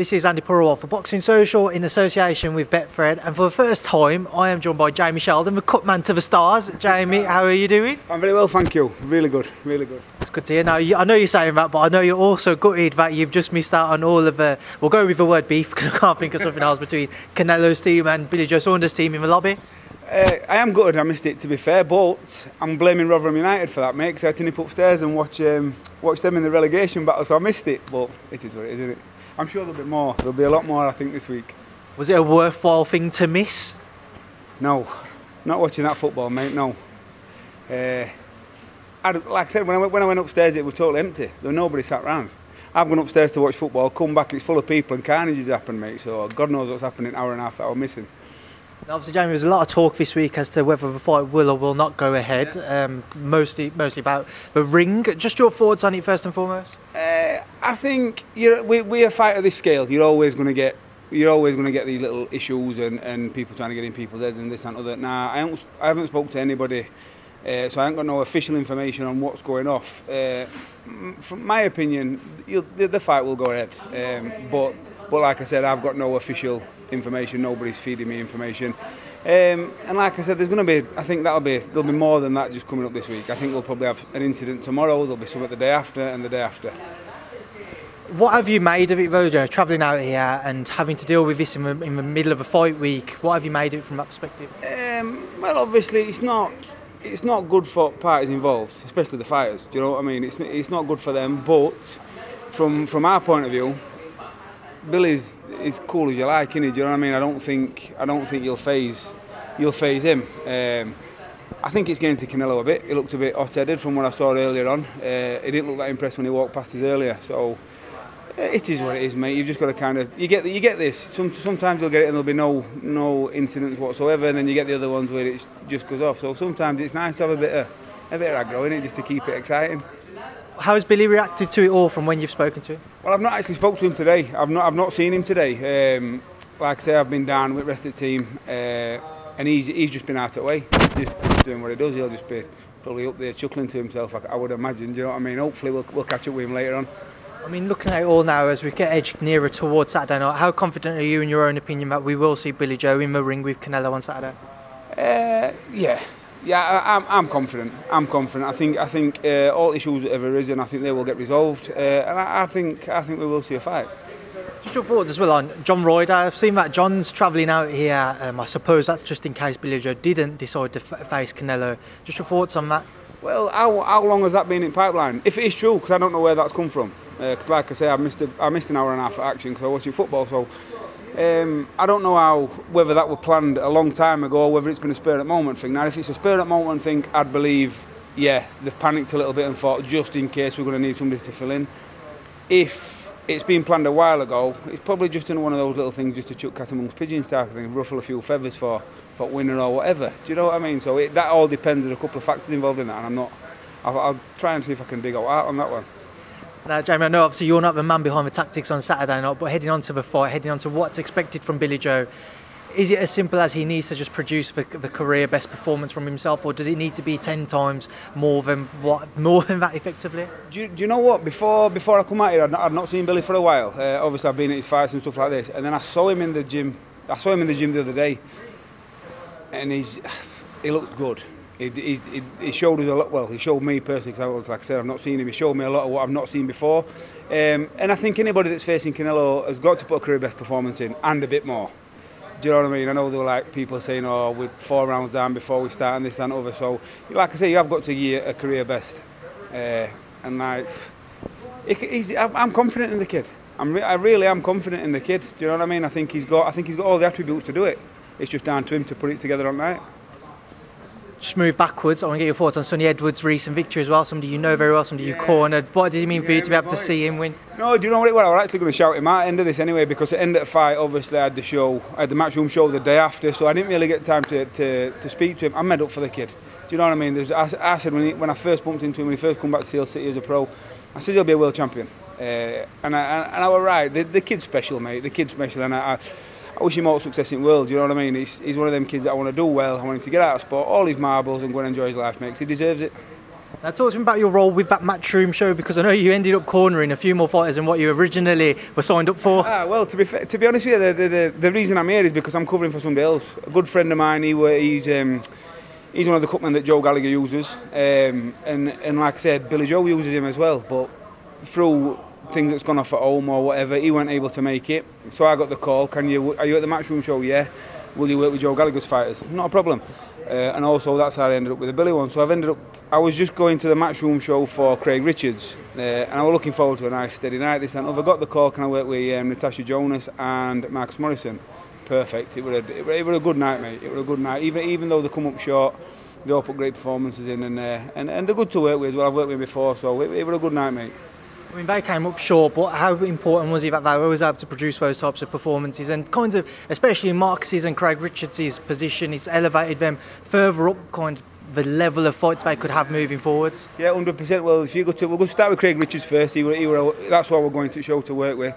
This is Andi Purewal for Boxing Social in association with Betfred, and for the first time, I am joined by Jamie Sheldon, the cut man to the stars. Jamie, how are you doing? I'm very well, thank you. Really good, really good. It's good to hear. Now, I know you're saying that, but I know you're also gutted that you've just missed out on all of the. We'll go with the word beef because I can't think of something else between Canelo's team and Billy Joe Saunders' team in the lobby. Uh, I am gutted I missed it, to be fair, but I'm blaming Rotherham United for that, mate, because I had to nip upstairs and watch um, watch them in the relegation battle, so I missed it. But it is what it is, isn't it? I'm sure there'll be more. There'll be a lot more, I think, this week. Was it a worthwhile thing to miss? No, not watching that football, mate. No. Uh, I, like I said, when I, went, when I went upstairs, it was totally empty. There was nobody sat round. I've gone upstairs to watch football, come back, it's full of people, and carnage has happened, mate. So God knows what's happening an hour and a half that was missing. Obviously, Jamie, there's a lot of talk this week as to whether the fight will or will not go ahead. Yeah. Um, mostly, mostly about the ring. Just your thoughts on it first and foremost. Uh, I think you we we a fight at this scale. You're always going to get you're always going to get these little issues and, and people trying to get in people's heads and this and other. Now, I haven't, I haven't spoke to anybody, uh, so I haven't got no official information on what's going off. Uh, from my opinion, the, the, fight will go ahead. Um, but, but like I said, I've got no official information. Nobody's feeding me information. Um, and like I said, there's going to be, I think that'll be, there'll be more than that just coming up this week. I think we'll probably have an incident tomorrow, there'll be some at the day after and the day after. What have you made of it, Joe, travelling out here and having to deal with this in the, in the middle of a fight week? What have you made of it from that perspective? Um, well, obviously, it's not it's not good for parties involved, especially the fighters. Do you know what I mean? It's it's not good for them. But from from our point of view, Billy's as cool as you like, innit? Do you know what I mean? I don't think I don't think you'll phase you'll phase him. Um, I think it's getting to Canelo a bit. He looked a bit hot-headed from what I saw earlier on. Uh, he didn't look that impressed when he walked past us earlier. So it is what it is, mate. You've just got to kind of you get you get this. Some, sometimes you'll get it and there'll be no no incidents whatsoever, and then you get the other ones where it just goes off. So sometimes it's nice to have a bit of a bit of aggro in it just to keep it exciting. How has Billy reacted to it all from when you've spoken to him? Well, I've not actually spoke to him today. I've not I've not seen him today. Um, like I say, I've been down with the rest of the team, uh, and he's he's just been out of the way, just doing what he does. He'll just be probably up there chuckling to himself. I, I would imagine. Do you know what I mean? Hopefully, we'll we'll catch up with him later on. I mean, looking at it all now as we get edged nearer towards Saturday night, how confident are you in your own opinion that we will see Billy Joe in the ring with Canelo on Saturday? Uh, yeah, yeah, I, am I'm confident. I'm confident. I think I think uh, all issues that have arisen, I think they will get resolved, uh, and I, I, think I think we will see a fight. Just your thoughts as well on John Ryder. I've seen that John's travelling out here. Um, I suppose that's just in case Billy Joe didn't decide to face Canelo. Just your thoughts on that? Well, how, how long has that been in pipeline? If it is true, because I don't know where that's come from because uh, like I say, I missed a, I missed an hour and a half of action because I was watching football. So um, I don't know how whether that was planned a long time ago or whether it's been a spur at moment thing. Now, if it's a spur at moment thing, I'd believe, yeah, they've panicked a little bit and thought just in case we're going to need somebody to fill in. If it's been planned a while ago, it's probably just in one of those little things just to chuck cat amongst pigeons type of thing, ruffle a few feathers for for winner or whatever. Do you know what I mean? So it, that all depends. There's a couple of factors involved in that, and I'm not. I'll, I'll try and see if I can dig out on that one. Now, Jamie, I know obviously you're not the man behind the tactics on Saturday night, but heading on to the fight, heading on to what's expected from Billy Joe, is it as simple as he needs to just produce the, the career best performance from himself, or does it need to be ten times more than what more than that effectively? Do you, do you know what? Before before I come out here, I'd not, I'd not seen Billy for a while. Uh, obviously, I've been at his fights and stuff like this, and then I saw him in the gym. I saw him in the gym the other day, and he's he looked good. He, showed us a lot. Well, he showed me personally because, I was, like I said, I've not seen him. He showed me a lot of what I've not seen before. Um, and I think anybody that's facing Canelo has got to put a career best performance in and a bit more. Do you know what I mean? I know there were like people saying, "Oh, we're four rounds down before we start and this and over." So, like I say, you have got to year a career best. Uh, and like, I'm confident in the kid. I'm re I really am confident in the kid. Do you know what I mean? I think he's got. I think he's got all the attributes to do it. It's just down to him to put it together on night just move backwards. I want to get your thoughts on Sunny Edwards' recent victory as well. Somebody you know very well, somebody yeah. you cornered. What did it mean yeah, for you to be able to see him win? No, do you know what it was? I was actually going to shout him out at the end of this anyway because at the end of the fight, obviously, I had the show, I had the matchroom show the day after, so I didn't really get time to, to, to speak to him. I'm made up for the kid. Do you know what I mean? There's, I, I, said when, he, when I first bumped into him, when he first come back to Steel City as a pro, I said he'll be a world champion. Uh, and, I, and I was right. The, the kid's special, mate. The kid's special. And I, I I wish him all success in the world, you know what I mean? He's, he's one of them kids that I want to do well, I want him to get out of sport, all his marbles and go and enjoy his life, mate, he deserves it. Now, talk to me about your role with that Matchroom show because I know you ended up cornering a few more fighters than what you originally were signed up for. Ah, well, to be fair, to be honest with you, the, the, the, the reason I'm here is because I'm covering for somebody else. A good friend of mine, he, were- he's um, he's one of the cutmen that Joe Gallagher uses, um, and and like I said, Billy Joe uses him as well. But through things that's gone off at home or whatever, he weren't able to make it. So I got the call. Can you? Are you at the Matchroom show? Yeah. Will you work with Joe Gallagher's fighters? Not a problem. Uh, and also that's how I ended up with the Billy one. So I've ended up. I was just going to the Matchroom show for Craig Richards, uh, and I was looking forward to a nice steady night. This and other. Got the call. Can I work with um, Natasha Jonas and Max Morrison? Perfect. It was a, it, a good night, mate. It was a good night. Even even though they come up short, they all put great performances in, and uh, and, and they're good to work with as well. I've worked with them before, so it, it was a good night, mate. I mean, they came up short, but how important was it that they were always able to produce those types of performances? And kind of, especially in Marcus's and Craig Richards' position, it's elevated them further up kind of the level of fights they could have moving forwards. Yeah, hundred percent. Well, if you go to, we'll go start with Craig Richards first. He he were, that's why we're going to show to work with,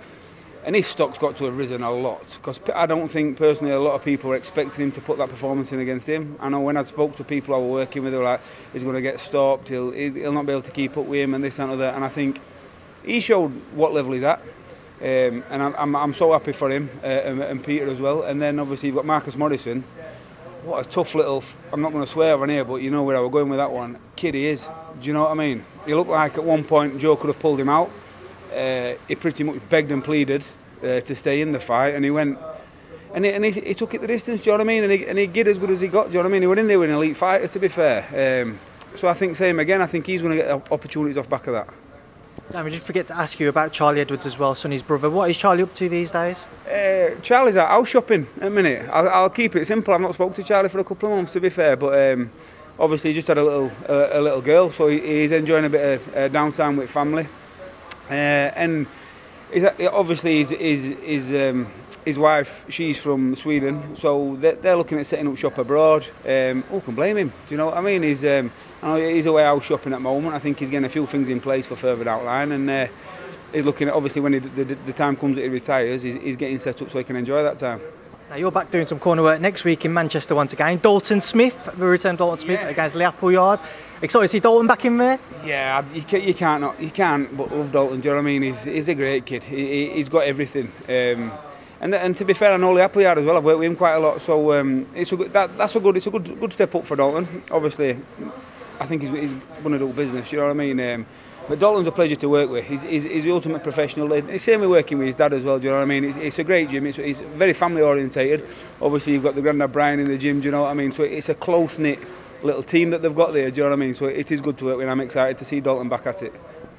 and his stock's got to have risen a lot because I don't think personally a lot of people were expecting him to put that performance in against him. I know when I spoke to people I were working with, they were like, "He's going to get stopped. He'll he'll not be able to keep up with him and this and other." And I think he showed what level he's at. Um, and I'm, I'm, I'm so happy for him uh, and, and Peter as well. And then obviously you've got Marcus Morrison. What a tough little, I'm not going to swear on here, but you know where I was going with that one. Kid he is. Do you know what I mean? He looked like at one point Joe could have pulled him out. Uh, he pretty much begged and pleaded uh, to stay in the fight, and he went. And, he, and he, he took it the distance, do you know what I mean? And he, and he did as good as he got, do you know what I mean? He went in there with an elite fighter, to be fair. Um, so I think, same again, I think he's going to get opportunities off back of that. Damn, I did forget to ask you about Charlie Edwards as well, Sunny's brother. What is Charlie up to these days? Uh, Charlie's out house shopping at a minute. I'll, I'll keep it simple. I've not spoken to Charlie for a couple of months, to be fair, but um, obviously he just had a little a, a little girl, so he, he's enjoying a bit of uh, downtime with family. Uh, and he's, obviously his, um, his wife, she's from Sweden, so they're, they're looking at setting up shop abroad. Um, who can blame him? Do you know what I mean? He's um, I know he's away house shopping at the moment. I think he's getting a few things in place for further down the line, and uh, he's looking at obviously when he, the, the, the time comes that he retires, he's, he's getting set up so he can enjoy that time. Now you're back doing some corner work next week in Manchester once again. Dalton Smith, the return Dalton Smith Yeah. against Lee Appleyard. Excited to see Dalton back in there? Yeah, you can't, you can't not, you can't but love Dalton. Do you know what I mean? He's, he's a great kid. He, he- he's got everything. Um, and, and to be fair, I know Lee Appleyard as well. I've worked with him quite a lot, so um, it's a good, that, that's a good, it's a good, good step up for Dalton. Obviously, I think he's, he's going to do business. You know what I mean? Um, but Dalton's a pleasure to work with. He's, he's, he's the ultimate professional. It's same with working with his dad as well. Do you know what I mean? It's, it's a great gym. It's, it's very family orientated. Obviously, you've got the granddad Brian in the gym. Do you know what I mean? So it's a close knit little team that they've got there. Do you know what I mean? So it is good to work with. and I'm excited to see Dalton back at it.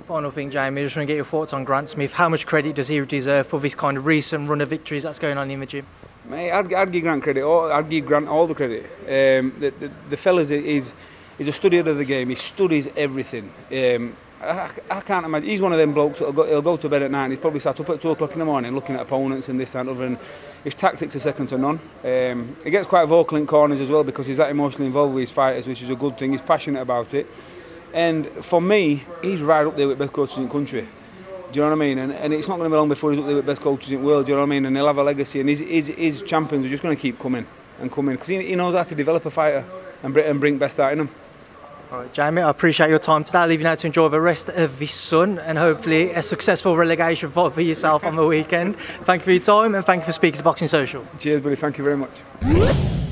Final thing, Jamie, just want to get your thoughts on Grant Smith. How much credit does he deserve for this kind of recent run of victories that's going on in the gym? Mate, I'd, I'd give Grant credit. All, I'd give Grant all the credit. Um, the, the, the fella's is is a studier of the game. He studies everything. Um, I, I can't imagine. He's one of them blokes that'll go, he'll go to bed at night. and He's probably sat up at two o'clock in the morning looking at opponents and this and other. And his tactics are second to none. Um, he gets quite vocal in corners as well because he's that emotionally involved with his fighters, which is a good thing. He's passionate about it. And for me, he's right up there with best coaches in the country. Do you know what I mean? And, and it's not going to be long before he's up there with best coaches in the world. Do you know what I mean? And he'll have a legacy. And his, his, his champions are just going to keep coming and coming because he, he knows how to develop a fighter and bring, and bring best out in them. All right, Jamie, I appreciate your time today. I'll leave you now to enjoy the rest of the sun and hopefully a successful relegation fight for yourself on the weekend. Thank you for your time and thank you for speaking to Boxing Social. Cheers, buddy. Thank you very much.